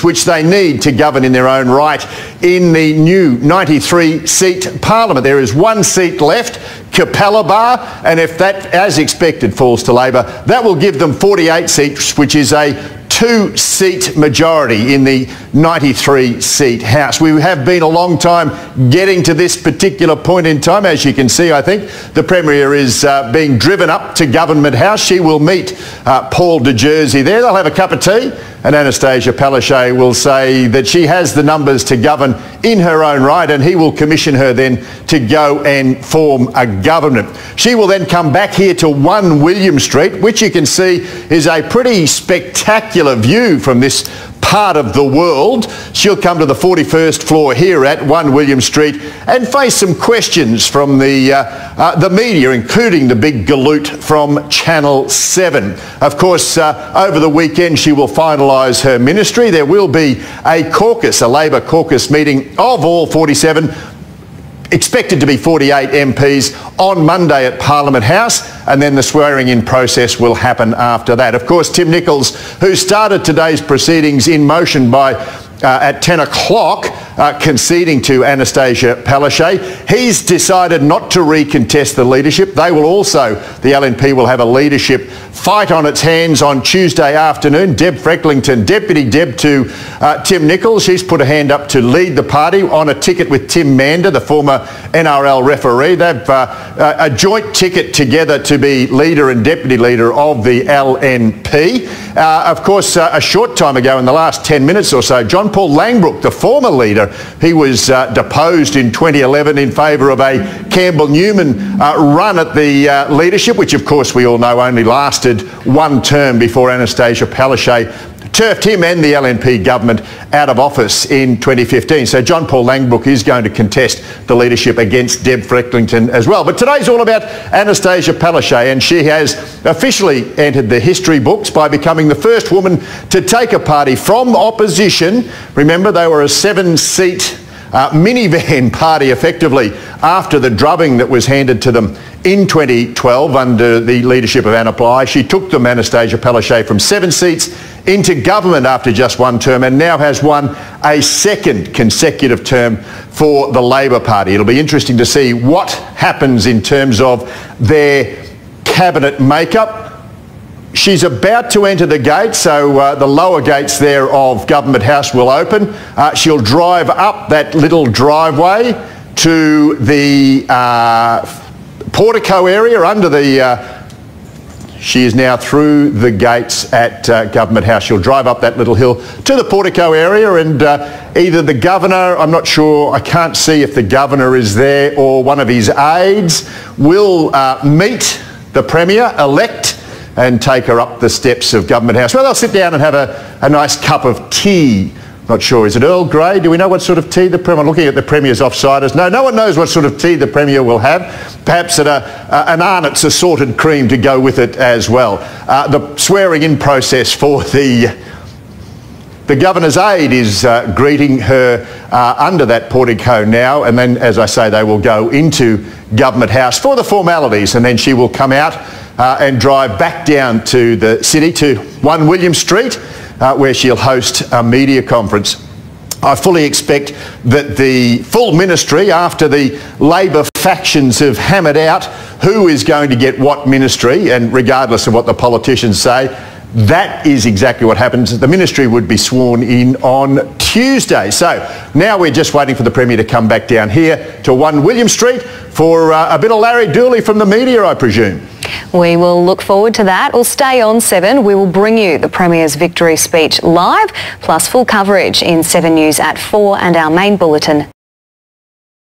which they need to govern in their own right in the new 93 seat parliament. There is one seat left, Capalaba, and if that, as expected, falls to Labor, that will give them 48 seats, which is a two-seat majority in the 93-seat House. We have been a long time getting to this particular point in time. As you can see, I think the Premier is uh, being driven up to Government House. She will meet uh, Paul de Jersey there. They'll have a cup of tea and Annastacia Palaszczuk will say that she has the numbers to govern in her own right and he will commission her then to go and form a government. She will then come back here to 1 William Street, which you can see is a pretty spectacular view from this part of the world. She'll come to the 41st floor here at 1 William Street and face some questions from the, uh, uh, the media, including the big galoot from Channel 7. Of course, uh, over the weekend she will finalise her ministry. There will be a caucus, a Labor caucus meeting of all 47 expected to be 48 MPs on Monday at Parliament House and then the swearing in process will happen after that. Of course, Tim Nicholls, who started today's proceedings in motion by uh, at 10 o'clock uh, conceding to Annastacia Palaszczuk. He's decided not to recontest the leadership. They will also, the LNP will have a leadership fight on its hands on Tuesday afternoon. Deb Frecklington, Deputy Deb to uh, Tim Nicholls, She's put a hand up to lead the party on a ticket with Tim Mander, the former NRL referee. They've uh, a joint ticket together to be leader and deputy leader of the LNP. Uh, of course, uh, a short time ago, in the last 10 minutes or so, John Paul Langbroek, the former leader, he was uh, deposed in 2011 in favour of a Campbell Newman uh, run at the uh, leadership, which of course we all know only lasted one term before Annastacia Palaszczuk turfed him and the LNP government out of office in 2015. So John Paul Langbroek is going to contest the leadership against Deb Frecklington as well. But today's all about Annastacia Palaszczuk and she has officially entered the history books by becoming the first woman to take a party from opposition. Remember, they were a seven-seat uh, minivan party effectively after the drubbing that was handed to them in 2012 under the leadership of Anna Bligh. She took them, Annastacia Palaszczuk, from seven seats into government after just one term and now has won a second consecutive term for the Labor Party. It'll be interesting to see what happens in terms of their cabinet makeup. She's about to enter the gate, so uh, the lower gates there of Government House will open. Uh, she'll drive up that little driveway to the uh, portico area under the uh, she is now through the gates at uh, Government House. She'll drive up that little hill to the portico area and uh, either the governor, I'm not sure, I can't see if the governor is there or one of his aides will meet the Premier elect and take her up the steps of Government House. Well, they'll sit down and have a, a nice cup of tea not sure. Is it Earl Grey? Do we know what sort of tea the Premier... Looking at the Premier's offsiders. No, no one knows what sort of tea the Premier will have. Perhaps a, uh, an Arnott's assorted cream to go with it as well. Uh, the swearing-in process for the... The Governor's aide is uh, greeting her uh, under that portico now and then, as I say, they will go into Government House for the formalities and then she will come out uh, and drive back down to the city to 1 William Street uh, where she'll host a media conference. I fully expect that the full ministry, after the Labor factions have hammered out who is going to get what ministry, and regardless of what the politicians say, that is exactly what happens. The ministry would be sworn in on Tuesday. So now we're just waiting for the Premier to come back down here to 1 William Street for uh, a bit of Larry Dooley from the media, I presume. We will look forward to that. We'll stay on 7. We will bring you the Premier's victory speech live, plus full coverage in 7 News at 4 and our main bulletin